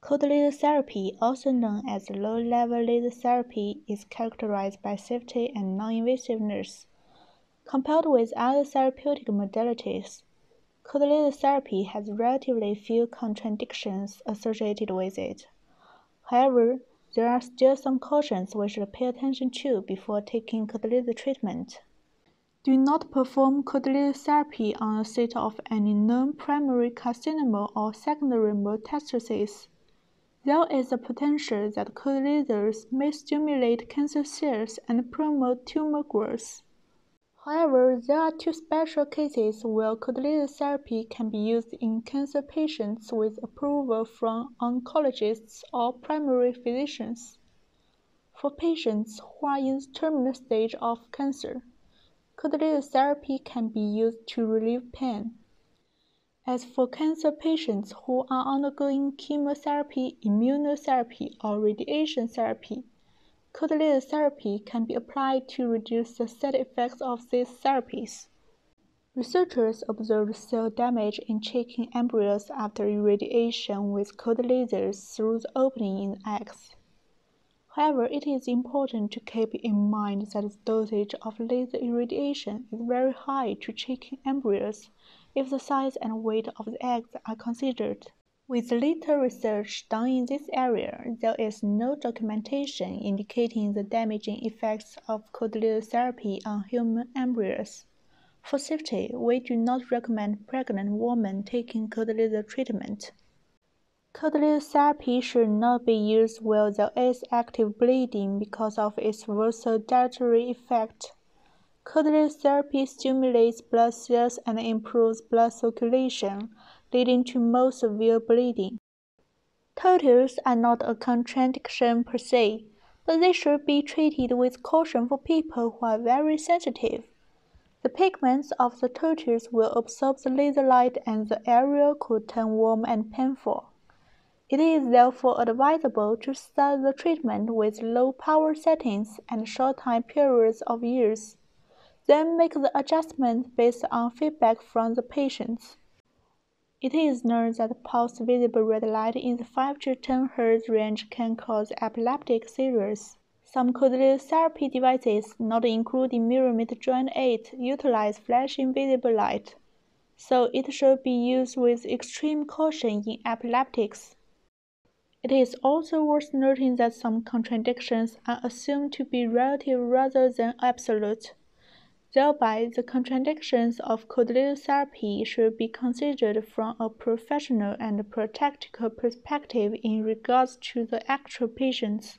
Cold laser therapy, also known as low-level laser therapy, is characterized by safety and non-invasiveness. Compared with other therapeutic modalities, cold laser therapy has relatively few contraindications associated with it. However, there are still some cautions we should pay attention to before taking cold laser treatment. Do not perform laser therapy on a site of any known primary carcinoma or secondary metastasis. There is a potential that cold lasers may stimulate cancer cells and promote tumor growth. However, there are two special cases where laser therapy can be used in cancer patients with approval from oncologists or primary physicians. For patients who are in the terminal stage of cancer, laser therapy can be used to relieve pain. As for cancer patients who are undergoing chemotherapy, immunotherapy, or radiation therapy, laser therapy can be applied to reduce the side effects of these therapies. Researchers observed cell damage in chicken embryos after irradiation with cold lasers through the opening in eggs. However, it is important to keep in mind that the dosage of laser irradiation is very high to chicken embryos if the size and weight of the eggs are considered. With little research done in this area, there is no documentation indicating the damaging effects of therapy on human embryos. For safety, we do not recommend pregnant women taking laser treatment. Therapy should not be used while there is active bleeding because of its vasodilatory effect. Laser therapy stimulates blood cells and improves blood circulation, leading to more severe bleeding. Tattoos are not a contraindication per se, but they should be treated with caution for people who are very sensitive. The pigments of the tattoos will absorb the laser light and the area could turn warm and painful. It is therefore advisable to start the treatment with low power settings and short time periods of use. Then make the adjustments based on feedback from the patients. It is known that pulse visible red light in the 5 to 10 Hz range can cause epileptic seizures. Some cold therapy devices, not including MiraMate Joint Aid, utilize flashing visible light, so it should be used with extreme caution in epileptics. It is also worth noting that some contraindications are assumed to be relative rather than absolute. Thereby, the contraindications of cold laser therapy should be considered from a professional and practical perspective in regards to the actual patients.